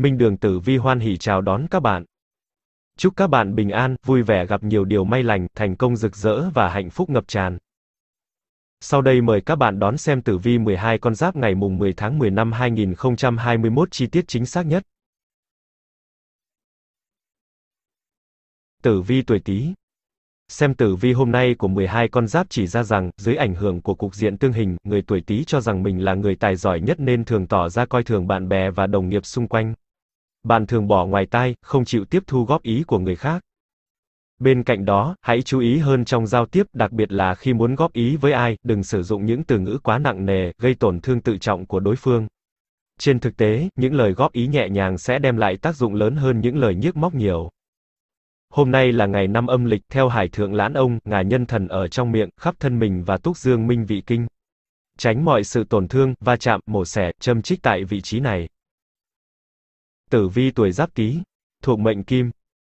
Minh Đường Tử Vi hoan hỉ chào đón các bạn. Chúc các bạn bình an, vui vẻ gặp nhiều điều may lành, thành công rực rỡ và hạnh phúc ngập tràn. Sau đây mời các bạn đón xem tử vi 12 con giáp ngày mùng 10 tháng 10 năm 2021 chi tiết chính xác nhất. Tử vi tuổi Tý Xem tử vi hôm nay của 12 con giáp chỉ ra rằng, dưới ảnh hưởng của cục diện tương hình, người tuổi Tý cho rằng mình là người tài giỏi nhất nên thường tỏ ra coi thường bạn bè và đồng nghiệp xung quanh. Bạn thường bỏ ngoài tai, không chịu tiếp thu góp ý của người khác. Bên cạnh đó, hãy chú ý hơn trong giao tiếp, đặc biệt là khi muốn góp ý với ai, đừng sử dụng những từ ngữ quá nặng nề, gây tổn thương tự trọng của đối phương. Trên thực tế, những lời góp ý nhẹ nhàng sẽ đem lại tác dụng lớn hơn những lời nhức móc nhiều. Hôm nay là ngày năm âm lịch, theo Hải Thượng Lãn Ông, ngài nhân thần ở trong miệng, khắp thân mình và túc dương minh vị kinh. Tránh mọi sự tổn thương, va chạm, mổ xẻ, châm chích tại vị trí này. Tử vi tuổi giáp tý, thuộc mệnh kim.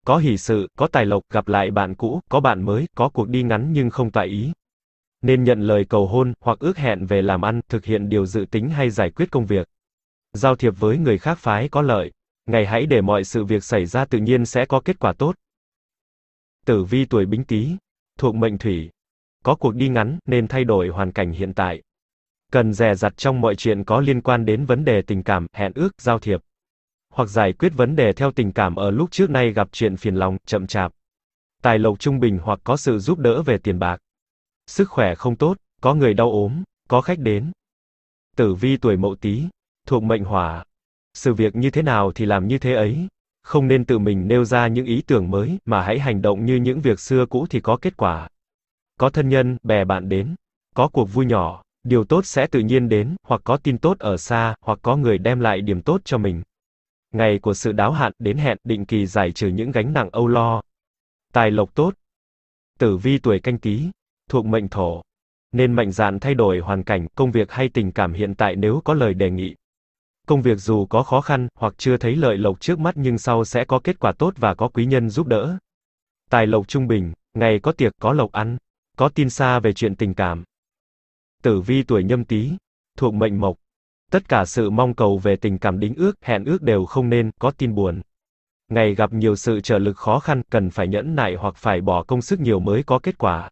Có hỷ sự, có tài lộc, gặp lại bạn cũ, có bạn mới, có cuộc đi ngắn nhưng không tại ý. Nên nhận lời cầu hôn, hoặc ước hẹn về làm ăn, thực hiện điều dự tính hay giải quyết công việc. Giao thiệp với người khác phái có lợi. Ngày hãy để mọi sự việc xảy ra tự nhiên sẽ có kết quả tốt. Tử vi tuổi bính tý, thuộc mệnh thủy. Có cuộc đi ngắn, nên thay đổi hoàn cảnh hiện tại. Cần dè dặt trong mọi chuyện có liên quan đến vấn đề tình cảm, hẹn ước, giao thiệp. Hoặc giải quyết vấn đề theo tình cảm ở lúc trước nay gặp chuyện phiền lòng, chậm chạp. Tài lộc trung bình hoặc có sự giúp đỡ về tiền bạc. Sức khỏe không tốt, có người đau ốm, có khách đến. Tử vi tuổi mậu tý, thuộc mệnh hỏa. Sự việc như thế nào thì làm như thế ấy, không nên tự mình nêu ra những ý tưởng mới, mà hãy hành động như những việc xưa cũ thì có kết quả. Có thân nhân, bè bạn đến, có cuộc vui nhỏ, điều tốt sẽ tự nhiên đến, hoặc có tin tốt ở xa, hoặc có người đem lại điểm tốt cho mình. Ngày của sự đáo hạn đến hẹn, định kỳ giải trừ những gánh nặng âu lo. Tài lộc tốt. Tử vi tuổi canh tí, thuộc mệnh thổ. Nên mạnh dạn thay đổi hoàn cảnh, công việc hay tình cảm hiện tại nếu có lời đề nghị. Công việc dù có khó khăn, hoặc chưa thấy lợi lộc trước mắt nhưng sau sẽ có kết quả tốt và có quý nhân giúp đỡ. Tài lộc trung bình, ngày có tiệc có lộc ăn, có tin xa về chuyện tình cảm. Tử vi tuổi nhâm tý, thuộc mệnh mộc. Tất cả sự mong cầu về tình cảm đính ước, hẹn ước đều không nên, có tin buồn. Ngày gặp nhiều sự trở lực khó khăn, cần phải nhẫn nại hoặc phải bỏ công sức nhiều mới có kết quả.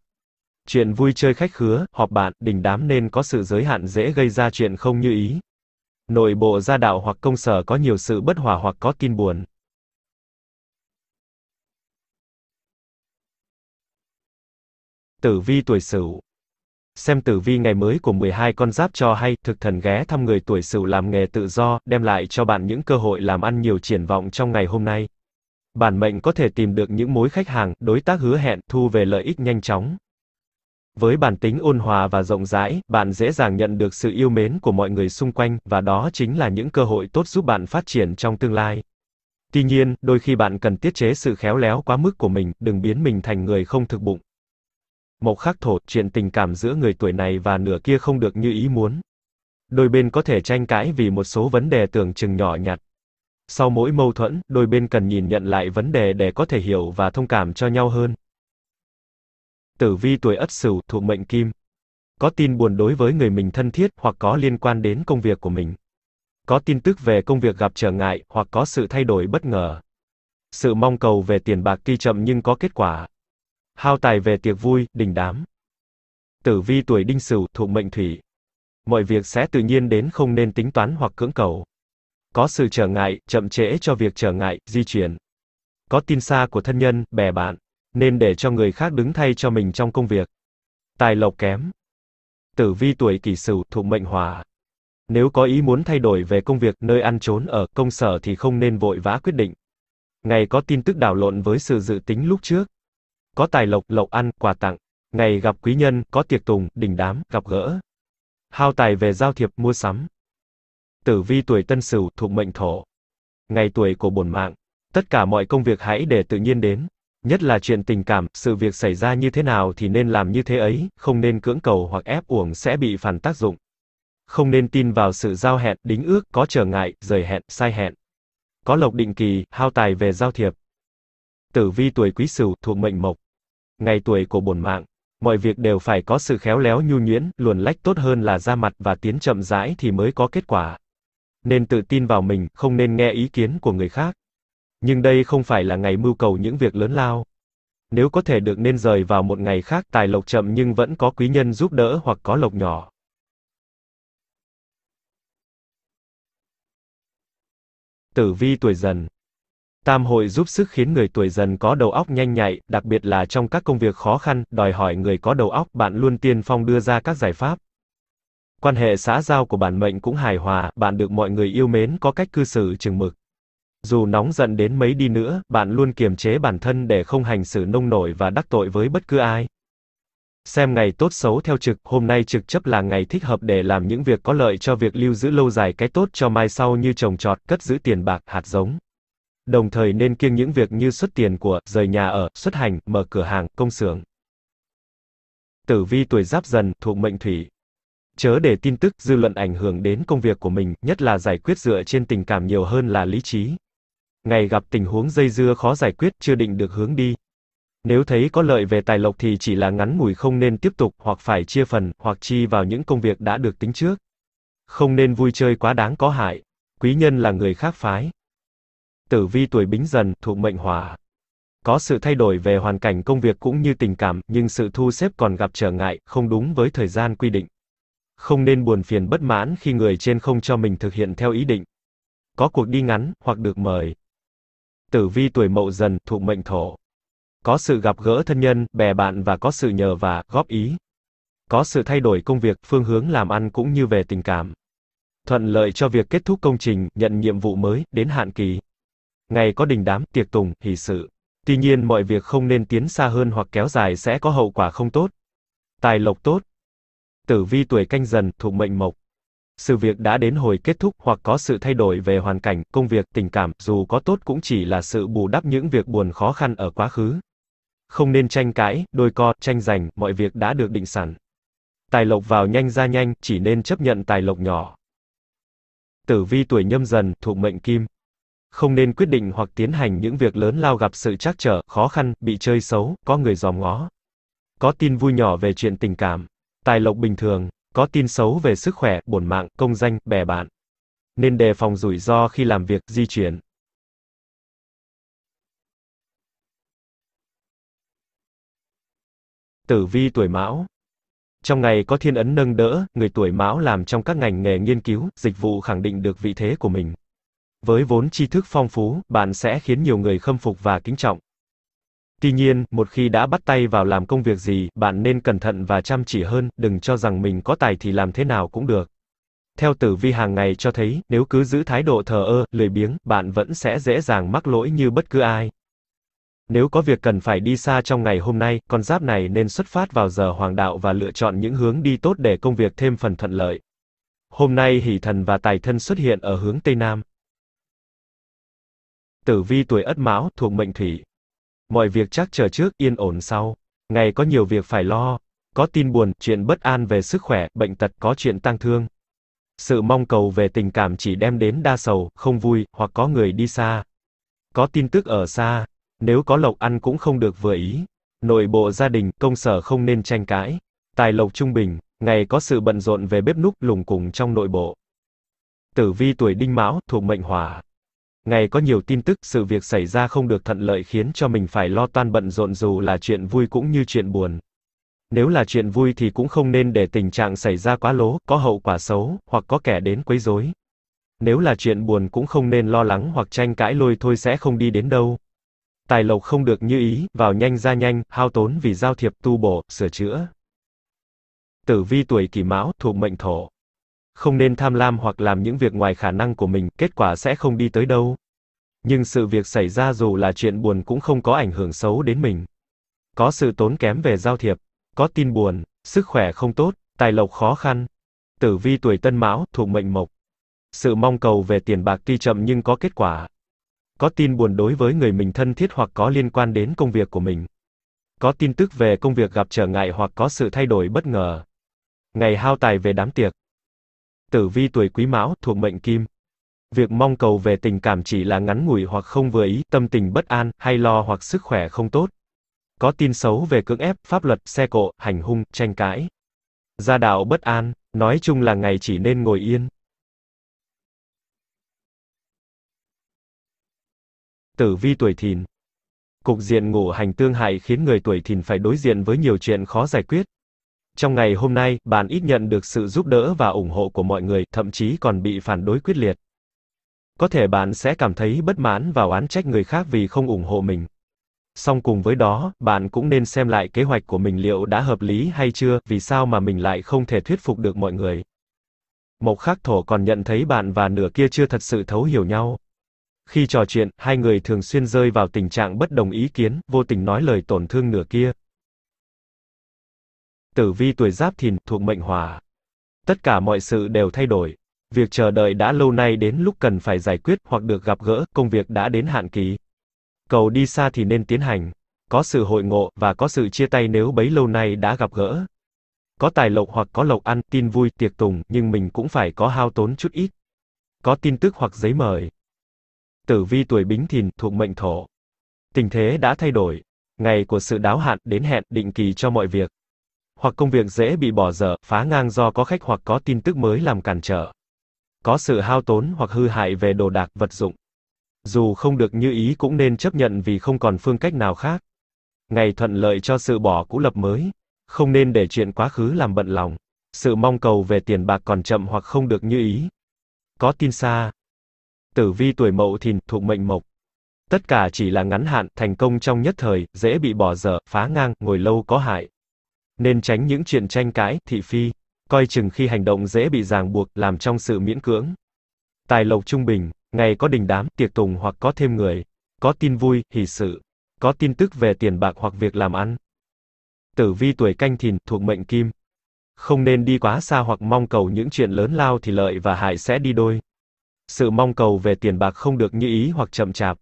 Chuyện vui chơi khách khứa, họp bạn, đình đám nên có sự giới hạn dễ gây ra chuyện không như ý. Nội bộ gia đạo hoặc công sở có nhiều sự bất hòa hoặc có tin buồn. Tử vi tuổi Sửu. Xem tử vi ngày mới của 12 con giáp cho hay, thực thần ghé thăm người tuổi Sửu làm nghề tự do, đem lại cho bạn những cơ hội làm ăn nhiều triển vọng trong ngày hôm nay. Bản mệnh có thể tìm được những mối khách hàng, đối tác hứa hẹn, thu về lợi ích nhanh chóng. Với bản tính ôn hòa và rộng rãi, bạn dễ dàng nhận được sự yêu mến của mọi người xung quanh, và đó chính là những cơ hội tốt giúp bạn phát triển trong tương lai. Tuy nhiên, đôi khi bạn cần tiết chế sự khéo léo quá mức của mình, đừng biến mình thành người không thực bụng. Mộc khắc thổ, chuyện tình cảm giữa người tuổi này và nửa kia không được như ý muốn. Đôi bên có thể tranh cãi vì một số vấn đề tưởng chừng nhỏ nhặt. Sau mỗi mâu thuẫn, đôi bên cần nhìn nhận lại vấn đề để có thể hiểu và thông cảm cho nhau hơn. Tử vi tuổi Ất Sửu, thuộc mệnh Kim. Có tin buồn đối với người mình thân thiết hoặc có liên quan đến công việc của mình. Có tin tức về công việc gặp trở ngại hoặc có sự thay đổi bất ngờ. Sự mong cầu về tiền bạc kỳ chậm nhưng có kết quả. Hao tài về tiệc vui, đình đám. Tử vi tuổi Đinh Sửu, thuộc mệnh Thủy. Mọi việc sẽ tự nhiên đến không nên tính toán hoặc cưỡng cầu. Có sự trở ngại, chậm trễ cho việc trở ngại, di chuyển. Có tin xa của thân nhân, bè bạn nên để cho người khác đứng thay cho mình trong công việc. Tài lộc kém. Tử vi tuổi kỷ sửu, thuộc mệnh hỏa. Nếu có ý muốn thay đổi về công việc, nơi ăn trốn ở, công sở thì không nên vội vã quyết định. Ngày có tin tức đảo lộn với sự dự tính lúc trước. Có tài lộc, lộc ăn, quà tặng. Ngày gặp quý nhân, có tiệc tùng, đình đám, gặp gỡ. Hao tài về giao thiệp, mua sắm. Tử vi tuổi tân sửu, thuộc mệnh thổ. Ngày tuổi của bổn mạng. Tất cả mọi công việc hãy để tự nhiên đến. Nhất là chuyện tình cảm, sự việc xảy ra như thế nào thì nên làm như thế ấy, không nên cưỡng cầu hoặc ép uổng sẽ bị phản tác dụng. Không nên tin vào sự giao hẹn, đính ước, có trở ngại, rời hẹn, sai hẹn. Có lộc định kỳ, hao tài về giao thiệp. Tử vi tuổi quý sửu, thuộc mệnh mộc. Ngày tuổi của bổn mạng. Mọi việc đều phải có sự khéo léo nhu nhuyễn, luồn lách tốt hơn là ra mặt và tiến chậm rãi thì mới có kết quả. Nên tự tin vào mình, không nên nghe ý kiến của người khác. Nhưng đây không phải là ngày mưu cầu những việc lớn lao. Nếu có thể được nên rời vào một ngày khác, tài lộc chậm nhưng vẫn có quý nhân giúp đỡ hoặc có lộc nhỏ. Tử vi tuổi dần Tam hội giúp sức khiến người tuổi dần có đầu óc nhanh nhạy, đặc biệt là trong các công việc khó khăn, đòi hỏi người có đầu óc, bạn luôn tiên phong đưa ra các giải pháp. Quan hệ xã giao của bản mệnh cũng hài hòa, bạn được mọi người yêu mến có cách cư xử chừng mực. Dù nóng giận đến mấy đi nữa, bạn luôn kiềm chế bản thân để không hành xử nông nổi và đắc tội với bất cứ ai. Xem ngày tốt xấu theo trực, hôm nay trực chấp là ngày thích hợp để làm những việc có lợi cho việc lưu giữ lâu dài cái tốt cho mai sau như trồng trọt, cất giữ tiền bạc, hạt giống. Đồng thời nên kiêng những việc như xuất tiền của, rời nhà ở, xuất hành, mở cửa hàng, công xưởng. Tử vi tuổi giáp dần, thuộc mệnh thủy. Chớ để tin tức, dư luận ảnh hưởng đến công việc của mình, nhất là giải quyết dựa trên tình cảm nhiều hơn là lý trí. Ngày gặp tình huống dây dưa khó giải quyết, chưa định được hướng đi. Nếu thấy có lợi về tài lộc thì chỉ là ngắn ngủi không nên tiếp tục, hoặc phải chia phần, hoặc chi vào những công việc đã được tính trước. Không nên vui chơi quá đáng có hại. Quý nhân là người khác phái. Tử vi tuổi bính dần, thuộc mệnh hỏa. Có sự thay đổi về hoàn cảnh công việc cũng như tình cảm, nhưng sự thu xếp còn gặp trở ngại, không đúng với thời gian quy định. Không nên buồn phiền bất mãn khi người trên không cho mình thực hiện theo ý định. Có cuộc đi ngắn, hoặc được mời. Tử vi tuổi mậu dần, thuộc mệnh thổ. Có sự gặp gỡ thân nhân, bè bạn và có sự nhờ và góp ý. Có sự thay đổi công việc, phương hướng làm ăn cũng như về tình cảm. Thuận lợi cho việc kết thúc công trình, nhận nhiệm vụ mới, đến hạn kỳ. Ngày có đình đám, tiệc tùng, hỷ sự. Tuy nhiên mọi việc không nên tiến xa hơn hoặc kéo dài sẽ có hậu quả không tốt. Tài lộc tốt. Tử vi tuổi canh dần, thuộc mệnh mộc. Sự việc đã đến hồi kết thúc hoặc có sự thay đổi về hoàn cảnh, công việc, tình cảm, dù có tốt cũng chỉ là sự bù đắp những việc buồn khó khăn ở quá khứ. Không nên tranh cãi, đôi co, tranh giành, mọi việc đã được định sẵn. Tài lộc vào nhanh ra nhanh, chỉ nên chấp nhận tài lộc nhỏ. Tử vi tuổi nhâm dần, thuộc mệnh kim. Không nên quyết định hoặc tiến hành những việc lớn lao gặp sự trắc trở, khó khăn, bị chơi xấu, có người dòm ngó. Có tin vui nhỏ về chuyện tình cảm. Tài lộc bình thường, có tin xấu về sức khỏe, bổn mạng, công danh, bè bạn. Nên đề phòng rủi ro khi làm việc, di chuyển. Tử vi tuổi Mão. Trong ngày có thiên ấn nâng đỡ, người tuổi Mão làm trong các ngành nghề nghiên cứu, dịch vụ khẳng định được vị thế của mình. Với vốn tri thức phong phú, bạn sẽ khiến nhiều người khâm phục và kính trọng. Tuy nhiên, một khi đã bắt tay vào làm công việc gì, bạn nên cẩn thận và chăm chỉ hơn, đừng cho rằng mình có tài thì làm thế nào cũng được. Theo tử vi hàng ngày cho thấy, nếu cứ giữ thái độ thờ ơ, lười biếng, bạn vẫn sẽ dễ dàng mắc lỗi như bất cứ ai. Nếu có việc cần phải đi xa trong ngày hôm nay, con giáp này nên xuất phát vào giờ hoàng đạo và lựa chọn những hướng đi tốt để công việc thêm phần thuận lợi. Hôm nay hỷ thần và tài thân xuất hiện ở hướng Tây Nam. Tử vi tuổi Ất Mão, thuộc mệnh Thủy. Mọi việc chắc chờ trước, yên ổn sau. Ngày có nhiều việc phải lo. Có tin buồn, chuyện bất an về sức khỏe, bệnh tật, có chuyện tang thương. Sự mong cầu về tình cảm chỉ đem đến đa sầu, không vui, hoặc có người đi xa. Có tin tức ở xa. Nếu có lộc ăn cũng không được vừa ý. Nội bộ gia đình, công sở không nên tranh cãi. Tài lộc trung bình, ngày có sự bận rộn về bếp núc lùng cùng trong nội bộ. Tử vi tuổi đinh mão, thuộc mệnh hỏa. Ngày có nhiều tin tức, sự việc xảy ra không được thuận lợi khiến cho mình phải lo toan bận rộn dù là chuyện vui cũng như chuyện buồn. Nếu là chuyện vui thì cũng không nên để tình trạng xảy ra quá lố, có hậu quả xấu, hoặc có kẻ đến quấy rối. Nếu là chuyện buồn cũng không nên lo lắng hoặc tranh cãi lôi thôi sẽ không đi đến đâu. Tài lộc không được như ý, vào nhanh ra nhanh, hao tốn vì giao thiệp, tu bổ, sửa chữa. Tử vi tuổi kỷ mão, thuộc mệnh thổ không nên tham lam hoặc làm những việc ngoài khả năng của mình, kết quả sẽ không đi tới đâu. Nhưng sự việc xảy ra dù là chuyện buồn cũng không có ảnh hưởng xấu đến mình. Có sự tốn kém về giao thiệp, có tin buồn, sức khỏe không tốt, tài lộc khó khăn. Tử vi tuổi Tân Mão, thuộc mệnh Mộc. Sự mong cầu về tiền bạc tuy chậm nhưng có kết quả. Có tin buồn đối với người mình thân thiết hoặc có liên quan đến công việc của mình. Có tin tức về công việc gặp trở ngại hoặc có sự thay đổi bất ngờ. Ngày hao tài về đám tiệc tử vi tuổi quý mão thuộc mệnh kim. Việc mong cầu về tình cảm chỉ là ngắn ngủi hoặc không vừa ý, tâm tình bất an, hay lo hoặc sức khỏe không tốt. Có tin xấu về cưỡng ép, pháp luật, xe cộ, hành hung, tranh cãi. Gia đạo bất an, nói chung là ngày chỉ nên ngồi yên. Tử vi tuổi thìn. Cục diện ngủ hành tương hại khiến người tuổi thìn phải đối diện với nhiều chuyện khó giải quyết, trong ngày hôm nay, bạn ít nhận được sự giúp đỡ và ủng hộ của mọi người, thậm chí còn bị phản đối quyết liệt. Có thể bạn sẽ cảm thấy bất mãn và oán trách người khác vì không ủng hộ mình. Song cùng với đó, bạn cũng nên xem lại kế hoạch của mình liệu đã hợp lý hay chưa, vì sao mà mình lại không thể thuyết phục được mọi người. Mộc khắc thổ còn nhận thấy bạn và nửa kia chưa thật sự thấu hiểu nhau. Khi trò chuyện, hai người thường xuyên rơi vào tình trạng bất đồng ý kiến, vô tình nói lời tổn thương nửa kia. Tử vi tuổi giáp thìn, thuộc mệnh hỏa. Tất cả mọi sự đều thay đổi. Việc chờ đợi đã lâu nay đến lúc cần phải giải quyết hoặc được gặp gỡ, công việc đã đến hạn kỳ. Cầu đi xa thì nên tiến hành. Có sự hội ngộ, và có sự chia tay nếu bấy lâu nay đã gặp gỡ. Có tài lộc hoặc có lộc ăn, tin vui, tiệc tùng, nhưng mình cũng phải có hao tốn chút ít. Có tin tức hoặc giấy mời. Tử vi tuổi bính thìn, thuộc mệnh thổ. Tình thế đã thay đổi. Ngày của sự đáo hạn, đến hẹn, định kỳ cho mọi việc. Hoặc công việc dễ bị bỏ dở, phá ngang do có khách hoặc có tin tức mới làm cản trở. Có sự hao tốn hoặc hư hại về đồ đạc, vật dụng. Dù không được như ý cũng nên chấp nhận vì không còn phương cách nào khác. Ngày thuận lợi cho sự bỏ cũ lập mới. Không nên để chuyện quá khứ làm bận lòng. Sự mong cầu về tiền bạc còn chậm hoặc không được như ý. Có tin xa. Tử vi tuổi mậu thìn, thuộc mệnh mộc. Tất cả chỉ là ngắn hạn, thành công trong nhất thời, dễ bị bỏ dở, phá ngang, ngồi lâu có hại. Nên tránh những chuyện tranh cãi, thị phi. Coi chừng khi hành động dễ bị ràng buộc, làm trong sự miễn cưỡng. Tài lộc trung bình, ngày có đình đám, tiệc tùng hoặc có thêm người. Có tin vui, hỷ sự. Có tin tức về tiền bạc hoặc việc làm ăn. Tử vi tuổi canh thìn, thuộc mệnh kim. Không nên đi quá xa hoặc mong cầu những chuyện lớn lao thì lợi và hại sẽ đi đôi. Sự mong cầu về tiền bạc không được như ý hoặc chậm chạp.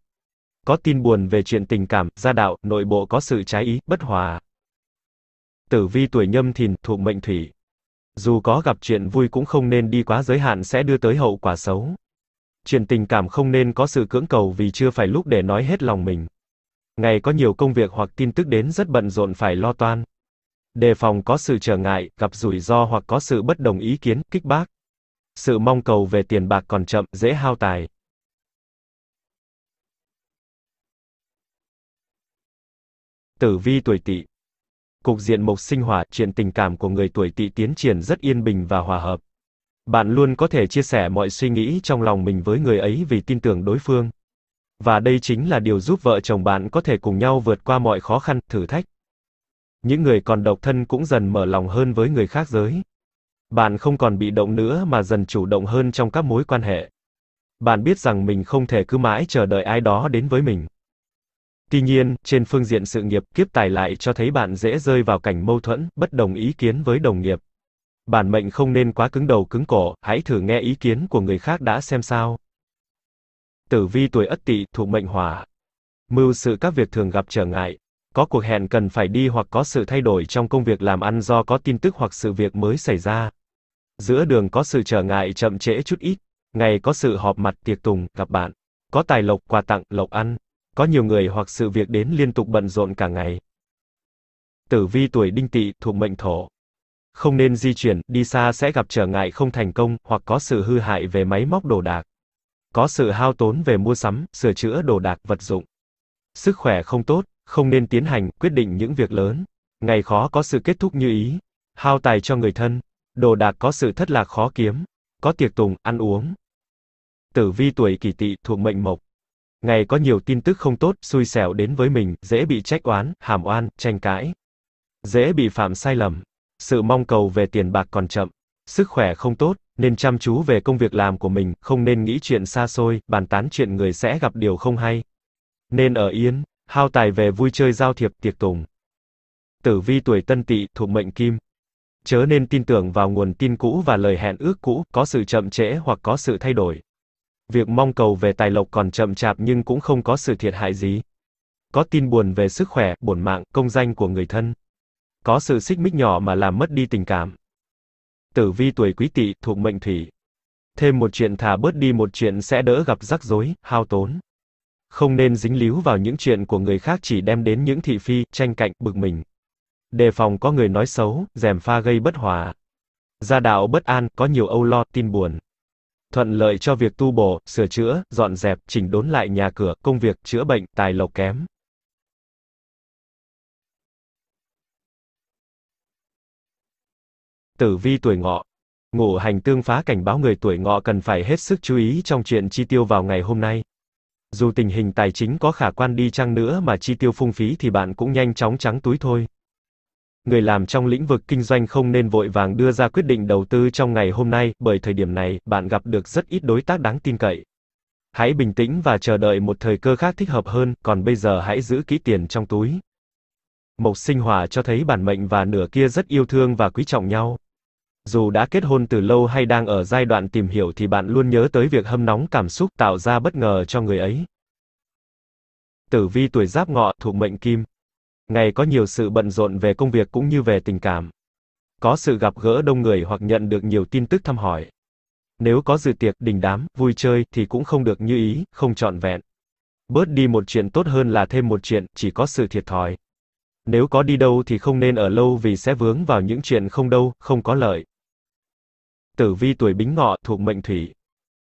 Có tin buồn về chuyện tình cảm, gia đạo, nội bộ có sự trái ý, bất hòa. Tử vi tuổi nhâm thìn, thuộc mệnh thủy. Dù có gặp chuyện vui cũng không nên đi quá giới hạn sẽ đưa tới hậu quả xấu. Chuyện tình cảm không nên có sự cưỡng cầu vì chưa phải lúc để nói hết lòng mình. Ngày có nhiều công việc hoặc tin tức đến rất bận rộn phải lo toan. Đề phòng có sự trở ngại, gặp rủi ro hoặc có sự bất đồng ý kiến, kích bác. Sự mong cầu về tiền bạc còn chậm, dễ hao tài. Tử vi tuổi Tỵ. Cục diện mộc sinh hỏa, chuyện tình cảm của người tuổi Tỵ tiến triển rất yên bình và hòa hợp. Bạn luôn có thể chia sẻ mọi suy nghĩ trong lòng mình với người ấy vì tin tưởng đối phương. Và đây chính là điều giúp vợ chồng bạn có thể cùng nhau vượt qua mọi khó khăn, thử thách. Những người còn độc thân cũng dần mở lòng hơn với người khác giới. Bạn không còn bị động nữa mà dần chủ động hơn trong các mối quan hệ. Bạn biết rằng mình không thể cứ mãi chờ đợi ai đó đến với mình. Tuy nhiên, trên phương diện sự nghiệp, kiếp tài lại cho thấy bạn dễ rơi vào cảnh mâu thuẫn, bất đồng ý kiến với đồng nghiệp. Bản mệnh không nên quá cứng đầu cứng cổ, hãy thử nghe ý kiến của người khác đã xem sao. Tử vi tuổi Ất Tỵ, thuộc mệnh Hỏa. Mưu sự các việc thường gặp trở ngại, có cuộc hẹn cần phải đi hoặc có sự thay đổi trong công việc làm ăn do có tin tức hoặc sự việc mới xảy ra. Giữa đường có sự trở ngại chậm trễ chút ít, ngày có sự họp mặt tiệc tùng, gặp bạn. Có tài lộc, quà tặng, lộc ăn. Có nhiều người hoặc sự việc đến liên tục bận rộn cả ngày. Tử vi tuổi đinh tỵ, thuộc mệnh thổ. Không nên di chuyển, đi xa sẽ gặp trở ngại không thành công, hoặc có sự hư hại về máy móc đồ đạc. Có sự hao tốn về mua sắm, sửa chữa đồ đạc, vật dụng. Sức khỏe không tốt, không nên tiến hành, quyết định những việc lớn. Ngày khó có sự kết thúc như ý. Hao tài cho người thân. Đồ đạc có sự thất lạc khó kiếm. Có tiệc tùng, ăn uống. Tử vi tuổi kỷ tỵ thuộc mệnh mộc. Ngày có nhiều tin tức không tốt, xui xẻo đến với mình, dễ bị trách oán, hàm oan, tranh cãi. Dễ bị phạm sai lầm. Sự mong cầu về tiền bạc còn chậm. Sức khỏe không tốt, nên chăm chú về công việc làm của mình, không nên nghĩ chuyện xa xôi, bàn tán chuyện người sẽ gặp điều không hay. Nên ở yên, hao tài về vui chơi giao thiệp, tiệc tùng. Tử vi tuổi tân tỵ, thuộc mệnh kim. Chớ nên tin tưởng vào nguồn tin cũ và lời hẹn ước cũ, có sự chậm trễ hoặc có sự thay đổi. Việc mong cầu về tài lộc còn chậm chạp nhưng cũng không có sự thiệt hại gì. Có tin buồn về sức khỏe, bổn mạng, công danh của người thân. Có sự xích mích nhỏ mà làm mất đi tình cảm. Tử vi tuổi quý tỵ, thuộc mệnh thủy. Thêm một chuyện thả bớt đi một chuyện sẽ đỡ gặp rắc rối, hao tốn. Không nên dính líu vào những chuyện của người khác chỉ đem đến những thị phi, tranh cạnh, bực mình. Đề phòng có người nói xấu, rèm pha gây bất hòa. Gia đạo bất an, có nhiều âu lo, tin buồn. Thuận lợi cho việc tu bổ, sửa chữa, dọn dẹp, chỉnh đốn lại nhà cửa, công việc, chữa bệnh, tài lộc kém. Tử vi tuổi ngọ. Ngũ hành tương phá cảnh báo người tuổi ngọ cần phải hết sức chú ý trong chuyện chi tiêu vào ngày hôm nay. Dù tình hình tài chính có khả quan đi chăng nữa mà chi tiêu phung phí thì bạn cũng nhanh chóng trắng túi thôi. Người làm trong lĩnh vực kinh doanh không nên vội vàng đưa ra quyết định đầu tư trong ngày hôm nay, bởi thời điểm này, bạn gặp được rất ít đối tác đáng tin cậy. Hãy bình tĩnh và chờ đợi một thời cơ khác thích hợp hơn, còn bây giờ hãy giữ kỹ tiền trong túi. Mộc sinh hỏa cho thấy bản mệnh và nửa kia rất yêu thương và quý trọng nhau. Dù đã kết hôn từ lâu hay đang ở giai đoạn tìm hiểu thì bạn luôn nhớ tới việc hâm nóng cảm xúc tạo ra bất ngờ cho người ấy. Tử vi tuổi giáp ngọ thuộc mệnh kim. Ngày có nhiều sự bận rộn về công việc cũng như về tình cảm. Có sự gặp gỡ đông người hoặc nhận được nhiều tin tức thăm hỏi. Nếu có dự tiệc, đình đám, vui chơi thì cũng không được như ý, không trọn vẹn. Bớt đi một chuyện tốt hơn là thêm một chuyện, chỉ có sự thiệt thòi. Nếu có đi đâu thì không nên ở lâu vì sẽ vướng vào những chuyện không đâu, không có lợi. Tử vi tuổi bính ngọ thuộc mệnh thủy.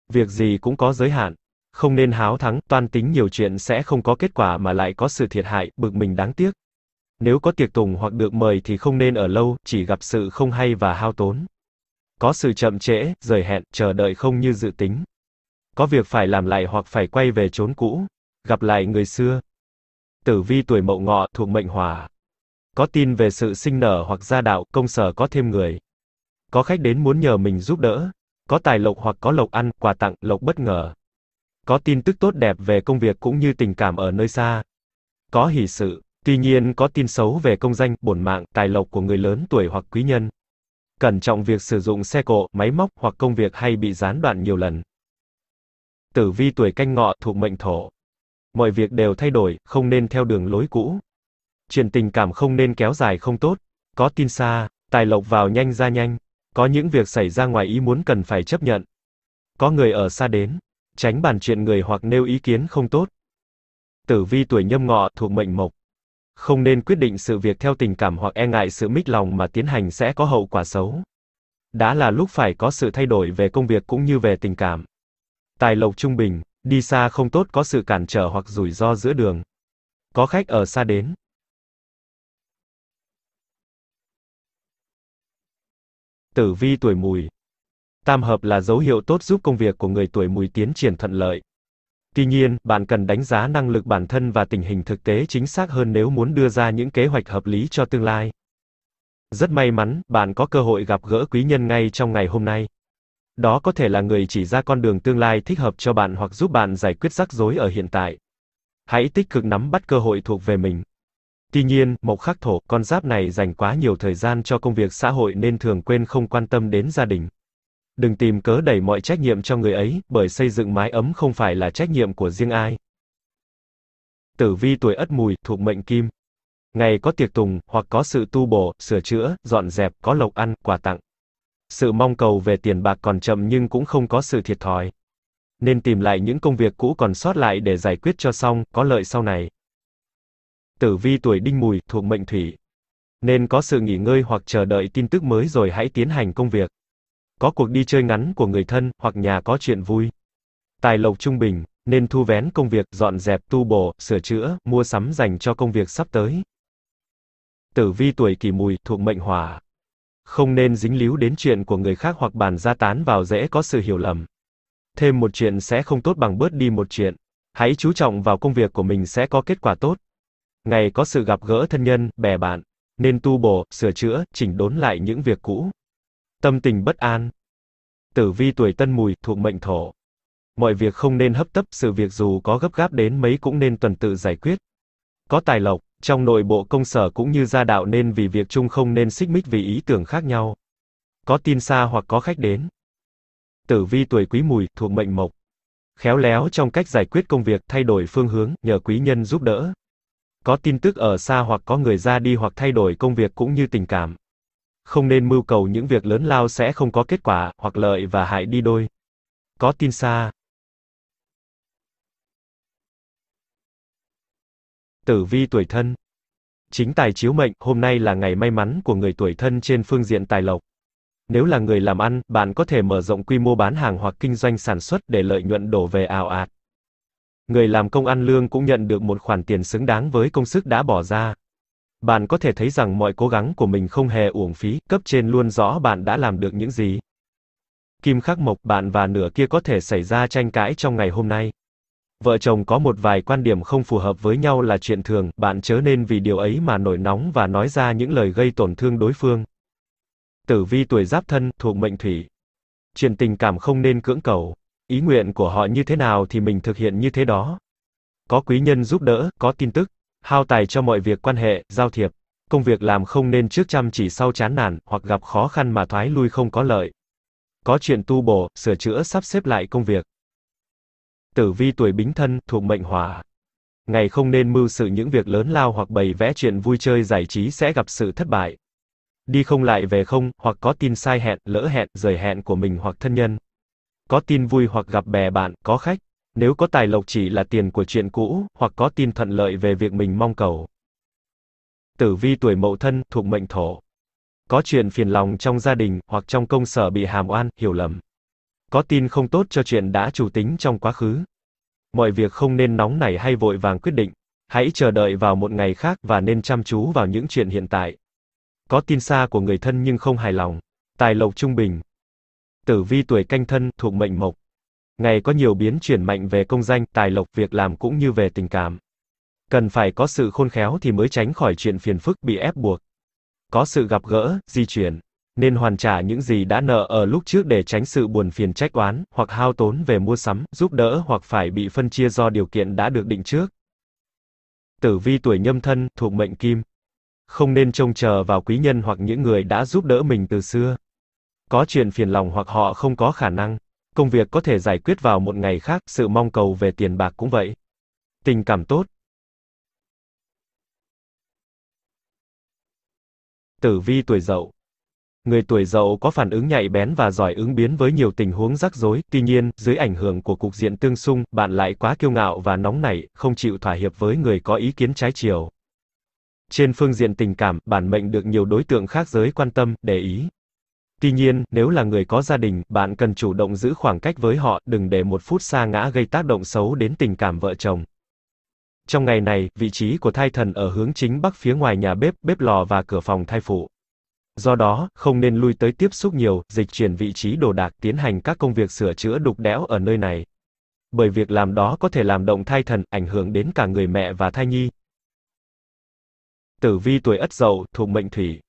Việc gì cũng có giới hạn. Không nên háo thắng, toan tính nhiều chuyện sẽ không có kết quả mà lại có sự thiệt hại, bực mình đáng tiếc. Nếu có tiệc tùng hoặc được mời thì không nên ở lâu, chỉ gặp sự không hay và hao tốn. Có sự chậm trễ, rời hẹn, chờ đợi không như dự tính. Có việc phải làm lại hoặc phải quay về chốn cũ. Gặp lại người xưa. Tử vi tuổi mậu ngọ thuộc mệnh hỏa. Có tin về sự sinh nở hoặc gia đạo, công sở có thêm người. Có khách đến muốn nhờ mình giúp đỡ. Có tài lộc hoặc có lộc ăn, quà tặng, lộc bất ngờ. Có tin tức tốt đẹp về công việc cũng như tình cảm ở nơi xa. Có hỷ sự. Tuy nhiên có tin xấu về công danh, bổn mạng, tài lộc của người lớn tuổi hoặc quý nhân. Cẩn trọng việc sử dụng xe cộ, máy móc hoặc công việc hay bị gián đoạn nhiều lần. Tử vi tuổi canh ngọ thuộc mệnh thổ. Mọi việc đều thay đổi, không nên theo đường lối cũ. Chuyện tình cảm không nên kéo dài không tốt. Có tin xa, tài lộc vào nhanh ra nhanh. Có những việc xảy ra ngoài ý muốn cần phải chấp nhận. Có người ở xa đến. Tránh bàn chuyện người hoặc nêu ý kiến không tốt. Tử vi tuổi nhâm ngọ thuộc mệnh mộc. Không nên quyết định sự việc theo tình cảm hoặc e ngại sự mích lòng mà tiến hành sẽ có hậu quả xấu. Đã là lúc phải có sự thay đổi về công việc cũng như về tình cảm. Tài lộc trung bình, đi xa không tốt có sự cản trở hoặc rủi ro giữa đường. Có khách ở xa đến. Tử vi tuổi mùi. Tam hợp là dấu hiệu tốt giúp công việc của người tuổi mùi tiến triển thuận lợi. Tuy nhiên, bạn cần đánh giá năng lực bản thân và tình hình thực tế chính xác hơn nếu muốn đưa ra những kế hoạch hợp lý cho tương lai. Rất may mắn, bạn có cơ hội gặp gỡ quý nhân ngay trong ngày hôm nay. Đó có thể là người chỉ ra con đường tương lai thích hợp cho bạn hoặc giúp bạn giải quyết rắc rối ở hiện tại. Hãy tích cực nắm bắt cơ hội thuộc về mình. Tuy nhiên, mộc khắc thổ, con giáp này dành quá nhiều thời gian cho công việc xã hội nên thường quên không quan tâm đến gia đình. Đừng tìm cớ đẩy mọi trách nhiệm cho người ấy, bởi xây dựng mái ấm không phải là trách nhiệm của riêng ai. Tử vi tuổi Ất Mùi, thuộc mệnh Kim. Ngày có tiệc tùng, hoặc có sự tu bổ, sửa chữa, dọn dẹp, có lộc ăn, quà tặng. Sự mong cầu về tiền bạc còn chậm nhưng cũng không có sự thiệt thòi. Nên tìm lại những công việc cũ còn sót lại để giải quyết cho xong, có lợi sau này. Tử vi tuổi Đinh Mùi, thuộc mệnh Thủy. Nên có sự nghỉ ngơi hoặc chờ đợi tin tức mới rồi hãy tiến hành công việc. Có cuộc đi chơi ngắn của người thân, hoặc nhà có chuyện vui. Tài lộc trung bình, nên thu vén công việc, dọn dẹp, tu bổ, sửa chữa, mua sắm dành cho công việc sắp tới. Tử vi tuổi kỷ mùi, thuộc mệnh hỏa. Không nên dính líu đến chuyện của người khác hoặc bàn ra tán vào dễ có sự hiểu lầm. Thêm một chuyện sẽ không tốt bằng bớt đi một chuyện. Hãy chú trọng vào công việc của mình sẽ có kết quả tốt. Ngày có sự gặp gỡ thân nhân, bè bạn. Nên tu bổ, sửa chữa, chỉnh đốn lại những việc cũ. Tâm tình bất an. Tử vi tuổi tân mùi, thuộc mệnh thổ. Mọi việc không nên hấp tấp, sự việc dù có gấp gáp đến mấy cũng nên tuần tự giải quyết. Có tài lộc, trong nội bộ công sở cũng như gia đạo nên vì việc chung không nên xích mích vì ý tưởng khác nhau. Có tin xa hoặc có khách đến. Tử vi tuổi quý mùi, thuộc mệnh mộc. Khéo léo trong cách giải quyết công việc, thay đổi phương hướng, nhờ quý nhân giúp đỡ. Có tin tức ở xa hoặc có người ra đi hoặc thay đổi công việc cũng như tình cảm. Không nên mưu cầu những việc lớn lao sẽ không có kết quả, hoặc lợi và hại đi đôi. Có tin xa. Tử vi tuổi thân. Chính tài chiếu mệnh, hôm nay là ngày may mắn của người tuổi thân trên phương diện tài lộc. Nếu là người làm ăn, bạn có thể mở rộng quy mô bán hàng hoặc kinh doanh sản xuất để lợi nhuận đổ về ảo ạt. Người làm công ăn lương cũng nhận được một khoản tiền xứng đáng với công sức đã bỏ ra. Bạn có thể thấy rằng mọi cố gắng của mình không hề uổng phí, cấp trên luôn rõ bạn đã làm được những gì. Kim khắc mộc, bạn và nửa kia có thể xảy ra tranh cãi trong ngày hôm nay. Vợ chồng có một vài quan điểm không phù hợp với nhau là chuyện thường, bạn chớ nên vì điều ấy mà nổi nóng và nói ra những lời gây tổn thương đối phương. Tử vi tuổi giáp thân, thuộc mệnh thủy. Chuyện tình cảm không nên cưỡng cầu. Ý nguyện của họ như thế nào thì mình thực hiện như thế đó. Có quý nhân giúp đỡ, có tin tức, hao tài cho mọi việc quan hệ, giao thiệp. Công việc làm không nên trước chăm chỉ sau chán nản, hoặc gặp khó khăn mà thoái lui không có lợi. Có chuyện tu bổ, sửa chữa sắp xếp lại công việc. Tử vi tuổi bính thân, thuộc mệnh hỏa. Ngày không nên mưu sự những việc lớn lao hoặc bày vẽ chuyện vui chơi giải trí sẽ gặp sự thất bại. Đi không lại về không, hoặc có tin sai hẹn, lỡ hẹn, rời hẹn của mình hoặc thân nhân. Có tin vui hoặc gặp bè bạn, có khách. Nếu có tài lộc chỉ là tiền của chuyện cũ, hoặc có tin thuận lợi về việc mình mong cầu. Tử vi tuổi mậu thân, thuộc mệnh thổ. Có chuyện phiền lòng trong gia đình, hoặc trong công sở bị hàm oan, hiểu lầm. Có tin không tốt cho chuyện đã chủ tính trong quá khứ. Mọi việc không nên nóng nảy hay vội vàng quyết định. Hãy chờ đợi vào một ngày khác và nên chăm chú vào những chuyện hiện tại. Có tin xa của người thân nhưng không hài lòng. Tài lộc trung bình. Tử vi tuổi canh thân, thuộc mệnh mộc. Ngày có nhiều biến chuyển mạnh về công danh, tài lộc, việc làm cũng như về tình cảm. Cần phải có sự khôn khéo thì mới tránh khỏi chuyện phiền phức bị ép buộc. Có sự gặp gỡ, di chuyển. Nên hoàn trả những gì đã nợ ở lúc trước để tránh sự buồn phiền trách oán, hoặc hao tốn về mua sắm, giúp đỡ hoặc phải bị phân chia do điều kiện đã được định trước. Tử vi tuổi nhâm thân, thuộc mệnh kim. Không nên trông chờ vào quý nhân hoặc những người đã giúp đỡ mình từ xưa. Có chuyện phiền lòng hoặc họ không có khả năng. Công việc có thể giải quyết vào một ngày khác, sự mong cầu về tiền bạc cũng vậy. Tình cảm tốt. Tử vi tuổi dậu Người tuổi dậu có phản ứng nhạy bén và giỏi ứng biến với nhiều tình huống rắc rối, tuy nhiên, dưới ảnh hưởng của cục diện tương xung, bạn lại quá kiêu ngạo và nóng nảy, không chịu thỏa hiệp với người có ý kiến trái chiều. Trên phương diện tình cảm, bản mệnh được nhiều đối tượng khác giới quan tâm, để ý. Tuy nhiên, nếu là người có gia đình, bạn cần chủ động giữ khoảng cách với họ, đừng để một phút xa ngã gây tác động xấu đến tình cảm vợ chồng. Trong ngày này, vị trí của thai thần ở hướng chính bắc phía ngoài nhà bếp, bếp lò và cửa phòng thai phụ. Do đó, không nên lui tới tiếp xúc nhiều, dịch chuyển vị trí đồ đạc, tiến hành các công việc sửa chữa đục đẽo ở nơi này. Bởi việc làm đó có thể làm động thai thần, ảnh hưởng đến cả người mẹ và thai nhi. Tử vi tuổi Ất Dậu, thuộc mệnh Thủy.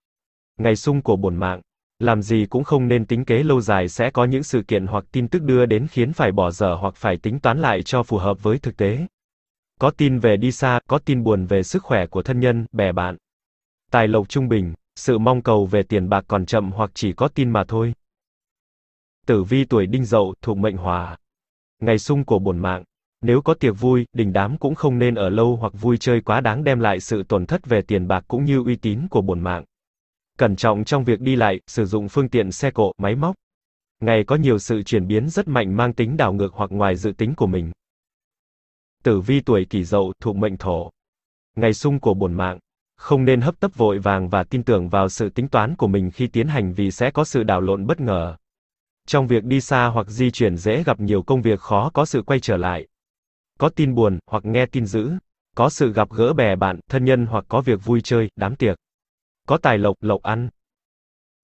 Ngày sung của bổn mạng. Làm gì cũng không nên tính kế lâu dài sẽ có những sự kiện hoặc tin tức đưa đến khiến phải bỏ dở hoặc phải tính toán lại cho phù hợp với thực tế. Có tin về đi xa, có tin buồn về sức khỏe của thân nhân, bè bạn. Tài lộc trung bình, sự mong cầu về tiền bạc còn chậm hoặc chỉ có tin mà thôi. Tử vi tuổi đinh dậu, thuộc mệnh hòa. Ngày sung của bổn mạng. Nếu có tiệc vui, đình đám cũng không nên ở lâu hoặc vui chơi quá đáng đem lại sự tổn thất về tiền bạc cũng như uy tín của bổn mạng. Cẩn trọng trong việc đi lại, sử dụng phương tiện xe cộ, máy móc. Ngày có nhiều sự chuyển biến rất mạnh mang tính đảo ngược hoặc ngoài dự tính của mình. Tử vi tuổi kỷ dậu, thuộc mệnh thổ. Ngày sung của bổn mạng. Không nên hấp tấp vội vàng và tin tưởng vào sự tính toán của mình khi tiến hành vì sẽ có sự đảo lộn bất ngờ. Trong việc đi xa hoặc di chuyển dễ gặp nhiều công việc khó có sự quay trở lại. Có tin buồn, hoặc nghe tin dữ. Có sự gặp gỡ bè bạn, thân nhân hoặc có việc vui chơi, đám tiệc. Có tài lộc, lộc ăn.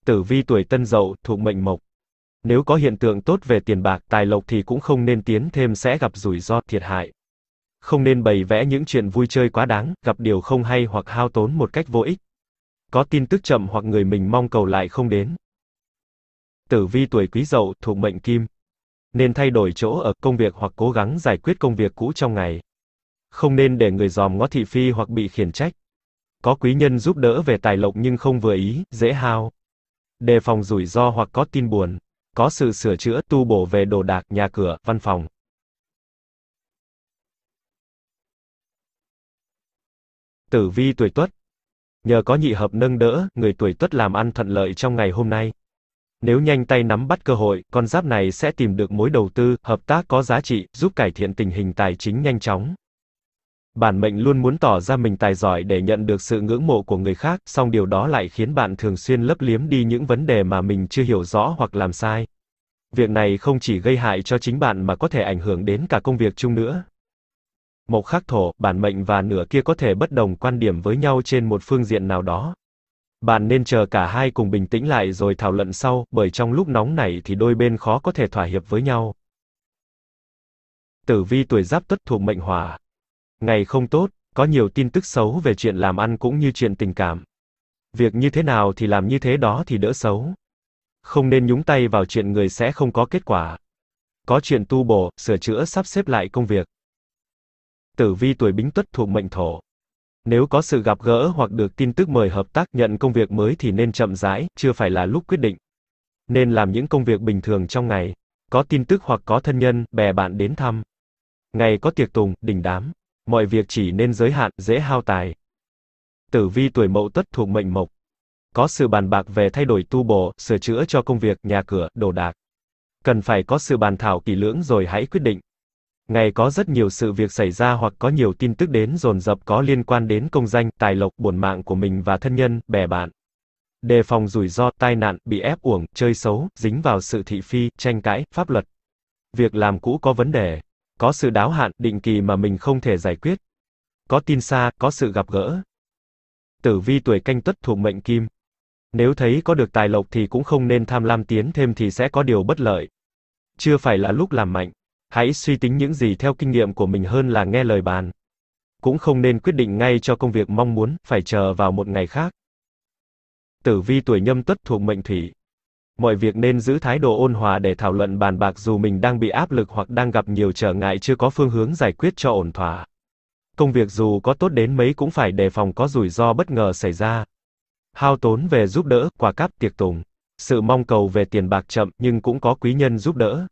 Tử vi tuổi tân dậu, thuộc mệnh mộc. Nếu có hiện tượng tốt về tiền bạc, tài lộc thì cũng không nên tiến thêm sẽ gặp rủi ro, thiệt hại. Không nên bày vẽ những chuyện vui chơi quá đáng, gặp điều không hay hoặc hao tốn một cách vô ích. Có tin tức chậm hoặc người mình mong cầu lại không đến. Tử vi tuổi quý dậu, thuộc mệnh kim. Nên thay đổi chỗ ở công việc hoặc cố gắng giải quyết công việc cũ trong ngày. Không nên để người dòm ngó thị phi hoặc bị khiển trách. Có quý nhân giúp đỡ về tài lộc nhưng không vừa ý, dễ hao. Đề phòng rủi ro hoặc có tin buồn. Có sự sửa chữa, tu bổ về đồ đạc, nhà cửa, văn phòng. Tử vi tuổi Tuất. Nhờ có nhị hợp nâng đỡ, người tuổi Tuất làm ăn thuận lợi trong ngày hôm nay. Nếu nhanh tay nắm bắt cơ hội, con giáp này sẽ tìm được mối đầu tư, hợp tác có giá trị, giúp cải thiện tình hình tài chính nhanh chóng. Bản mệnh luôn muốn tỏ ra mình tài giỏi để nhận được sự ngưỡng mộ của người khác, song điều đó lại khiến bạn thường xuyên lấp liếm đi những vấn đề mà mình chưa hiểu rõ hoặc làm sai. Việc này không chỉ gây hại cho chính bạn mà có thể ảnh hưởng đến cả công việc chung nữa. Mộc khắc thổ, bản mệnh và nửa kia có thể bất đồng quan điểm với nhau trên một phương diện nào đó. Bạn nên chờ cả hai cùng bình tĩnh lại rồi thảo luận sau, bởi trong lúc nóng nảy thì đôi bên khó có thể thỏa hiệp với nhau. Tử vi tuổi giáp tuất thuộc mệnh hỏa. Ngày không tốt, có nhiều tin tức xấu về chuyện làm ăn cũng như chuyện tình cảm. Việc như thế nào thì làm như thế đó thì đỡ xấu. Không nên nhúng tay vào chuyện người sẽ không có kết quả. Có chuyện tu bổ, sửa chữa sắp xếp lại công việc. Tử vi tuổi bính tuất thuộc mệnh thổ. Nếu có sự gặp gỡ hoặc được tin tức mời hợp tác nhận công việc mới thì nên chậm rãi, chưa phải là lúc quyết định. Nên làm những công việc bình thường trong ngày. Có tin tức hoặc có thân nhân, bè bạn đến thăm. Ngày có tiệc tùng, đình đám. Mọi việc chỉ nên giới hạn, dễ hao tài. Tử vi tuổi mậu tuất thuộc mệnh mộc. Có sự bàn bạc về thay đổi tu bổ, sửa chữa cho công việc, nhà cửa, đồ đạc. Cần phải có sự bàn thảo kỹ lưỡng rồi hãy quyết định. Ngày có rất nhiều sự việc xảy ra hoặc có nhiều tin tức đến dồn dập có liên quan đến công danh, tài lộc, buồn mạng của mình và thân nhân, bè bạn. Đề phòng rủi ro, tai nạn, bị ép uổng, chơi xấu, dính vào sự thị phi, tranh cãi, pháp luật. Việc làm cũ có vấn đề. Có sự đáo hạn, định kỳ mà mình không thể giải quyết. Có tin xa, có sự gặp gỡ. Tử vi tuổi canh tuất thuộc mệnh kim. Nếu thấy có được tài lộc thì cũng không nên tham lam tiến thêm thì sẽ có điều bất lợi. Chưa phải là lúc làm mạnh. Hãy suy tính những gì theo kinh nghiệm của mình hơn là nghe lời bàn. Cũng không nên quyết định ngay cho công việc mong muốn, phải chờ vào một ngày khác. Tử vi tuổi nhâm tuất thuộc mệnh thủy. Mọi việc nên giữ thái độ ôn hòa để thảo luận bàn bạc dù mình đang bị áp lực hoặc đang gặp nhiều trở ngại chưa có phương hướng giải quyết cho ổn thỏa. Công việc dù có tốt đến mấy cũng phải đề phòng có rủi ro bất ngờ xảy ra. Hao tốn về giúp đỡ, quà cáp tiệc tùng. Sự mong cầu về tiền bạc chậm nhưng cũng có quý nhân giúp đỡ.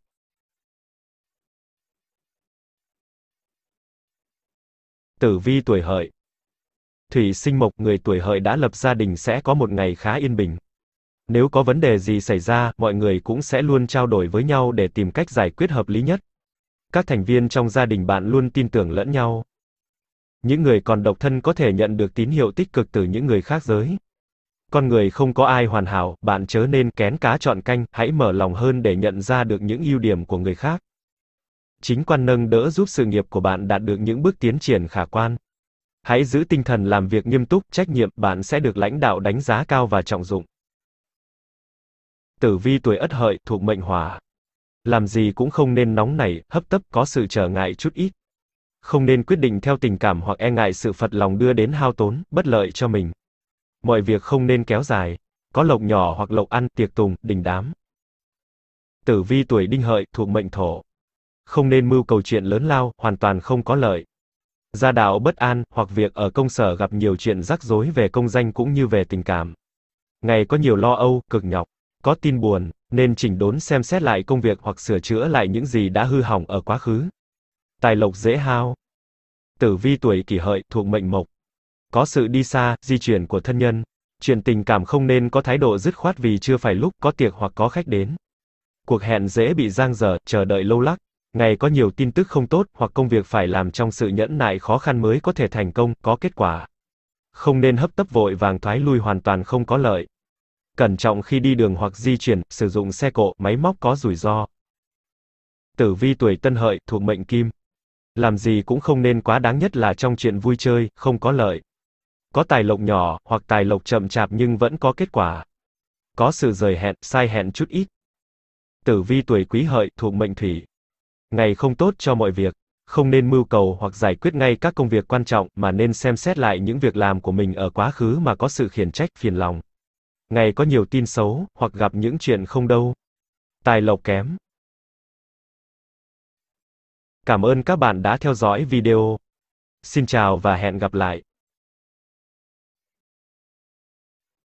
Tử vi tuổi hợi Thủy sinh mộc, người tuổi hợi đã lập gia đình sẽ có một ngày khá yên bình. Nếu có vấn đề gì xảy ra, mọi người cũng sẽ luôn trao đổi với nhau để tìm cách giải quyết hợp lý nhất. Các thành viên trong gia đình bạn luôn tin tưởng lẫn nhau. Những người còn độc thân có thể nhận được tín hiệu tích cực từ những người khác giới. Con người không có ai hoàn hảo, bạn chớ nên kén cá chọn canh, hãy mở lòng hơn để nhận ra được những ưu điểm của người khác. Chính quan nâng đỡ giúp sự nghiệp của bạn đạt được những bước tiến triển khả quan. Hãy giữ tinh thần làm việc nghiêm túc, trách nhiệm, bạn sẽ được lãnh đạo đánh giá cao và trọng dụng. Tử vi tuổi Ất Hợi, thuộc mệnh Hỏa. Làm gì cũng không nên nóng nảy, hấp tấp, có sự trở ngại chút ít. Không nên quyết định theo tình cảm hoặc e ngại sự phật lòng đưa đến hao tốn, bất lợi cho mình. Mọi việc không nên kéo dài, có lộc nhỏ hoặc lộc ăn, tiệc tùng, đình đám. Tử vi tuổi Đinh Hợi, thuộc mệnh Thổ. Không nên mưu cầu chuyện lớn lao, hoàn toàn không có lợi. Gia đạo bất an, hoặc việc ở công sở gặp nhiều chuyện rắc rối về công danh cũng như về tình cảm. Ngày có nhiều lo âu, cực nhọc. Có tin buồn, nên chỉnh đốn xem xét lại công việc hoặc sửa chữa lại những gì đã hư hỏng ở quá khứ. Tài lộc dễ hao. Tử vi tuổi kỷ hợi, thuộc mệnh mộc. Có sự đi xa, di chuyển của thân nhân. Chuyện tình cảm không nên có thái độ dứt khoát vì chưa phải lúc có tiệc hoặc có khách đến. Cuộc hẹn dễ bị giang dở, chờ đợi lâu lắc. Ngày có nhiều tin tức không tốt, hoặc công việc phải làm trong sự nhẫn nại khó khăn mới có thể thành công, có kết quả. Không nên hấp tấp vội vàng thoái lui hoàn toàn không có lợi. Cẩn trọng khi đi đường hoặc di chuyển, sử dụng xe cộ, máy móc có rủi ro. Tử vi tuổi tân hợi, thuộc mệnh kim. Làm gì cũng không nên quá đáng nhất là trong chuyện vui chơi, không có lợi. Có tài lộc nhỏ, hoặc tài lộc chậm chạp nhưng vẫn có kết quả. Có sự rời hẹn, sai hẹn chút ít. Tử vi tuổi quý hợi, thuộc mệnh thủy. Ngày không tốt cho mọi việc. Không nên mưu cầu hoặc giải quyết ngay các công việc quan trọng, mà nên xem xét lại những việc làm của mình ở quá khứ mà có sự khiển trách, phiền lòng. Ngày có nhiều tin xấu, hoặc gặp những chuyện không đâu. Tài lộc kém. Cảm ơn các bạn đã theo dõi video. Xin chào và hẹn gặp lại.